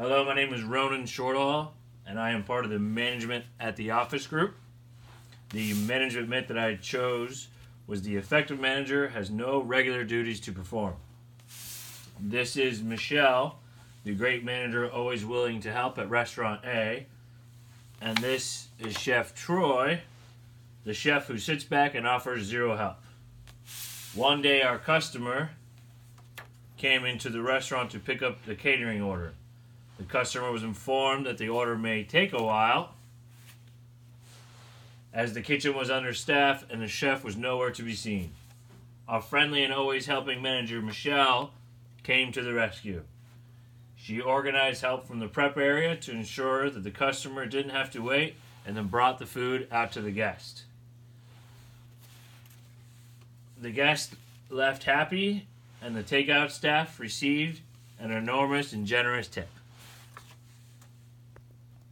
Hello, my name is Ronan Shortall, and I am part of the management at the Office Group. The management myth that I chose was the effective manager has no regular duties to perform. This is Michelle, the great manager always willing to help at Restaurant A. And this is Chef Troy, the chef who sits back and offers zero help. One day, our customer came into the restaurant to pick up the catering order. The customer was informed that the order may take a while, as the kitchen was understaffed and the chef was nowhere to be seen. Our friendly and always helping manager, Michelle, came to the rescue. She organized help from the prep area to ensure that the customer didn't have to wait and then brought the food out to the guest. The guest left happy, and the takeout staff received an enormous and generous tip.